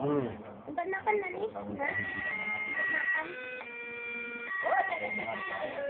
Hmm. Tanakan na ni. Ha? Tanakan. Oh, tanakan.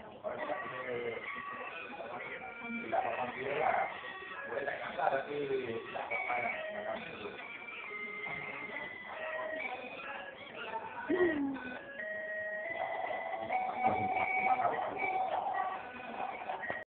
là học bằng kia là với lại chúng ta là cái là học bài là